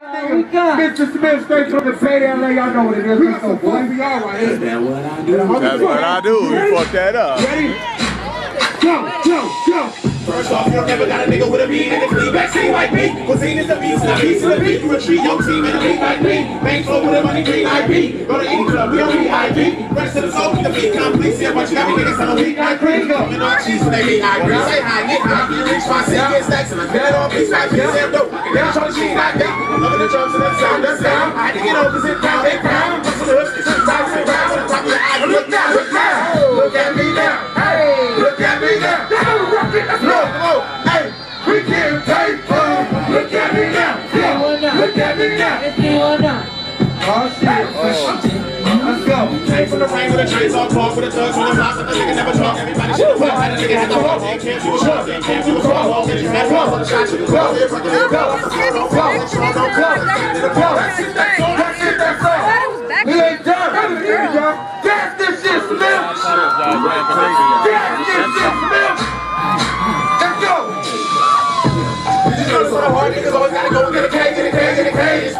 Mr. Smith straight from the Bay LA. Y'all know what it is. Let's go, boy. We are right here. That's what I do. That's what I do. You fucked that up. Ready? Go, go, go. First off, you don't never got a nigga with a beat in the clean vaccine like me. Cuisine is the beast, and a piece of the beat. You retreat your team in a beat like me. Bank flow with a money green IP. Go to any club, we don't need IP. Rest of the soul, keep the beat complete. See a bunch of happy niggas on a week like green. Coming on cheese when they meet I agree. Say hi, get high, get rich, my city get stacks, and I get it on beats like this. Damn dope. Get on cheese like that. I'm loving the drums and the sound, the sound. I had to get over, sit down, Look, look, hey, we can't take from. Look at me now. Yeah, look at me now. Oh, shit. Let's go. Came from the rain with a chainsaw talk with a on the block, but the nigga never talk. Everybody should have had a nigga to walk. They came to a shot, came to a cross. They just had one on the shot, you was go. They're fucking the go. That's it, that's all. That's it, that's all. We ain't done. Gas this shit, Smith. Gas this shit, Smith.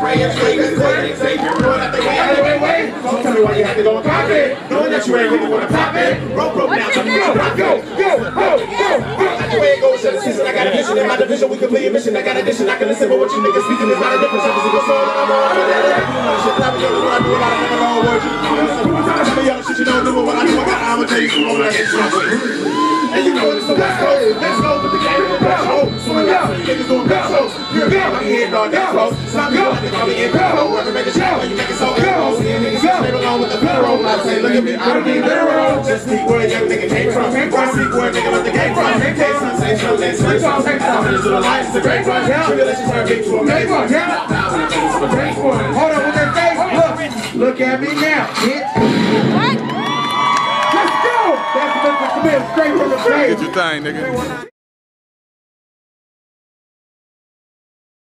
K. Spray and spray, and spray, and spray. You're doing that the way, the way, way. So tell me why you had to go and pop it. Knowing that you ain't really wanna pop it. Rope, rope now, tell me what you pop Go, go, go, go, go. That's the way it goes, the season. I got a vision in my division. We complete a mission. I got a mission. I can listen, but what you niggas speaking is not a difference. Every single song that I'm on, I'm on that. Shit that I be doing, what I do, a lot of them all words. Some of y'all shit you don't do, but what I do, I got, I'ma tell you some more. West Coast. Let's go with the game in the best show. So niggas doing shows. You're girl, I'm hitting on that close. Some people think I'm in go. Whoever make a show, you make it so go. Seeing niggas straight along with the federal. I say, look at me, I don't need. Just speak where a young nigga came from. Speak where a nigga left the game from. In case some. Hold on with that face. Look, look at me now, bitch. Let's Get your thing, nigga.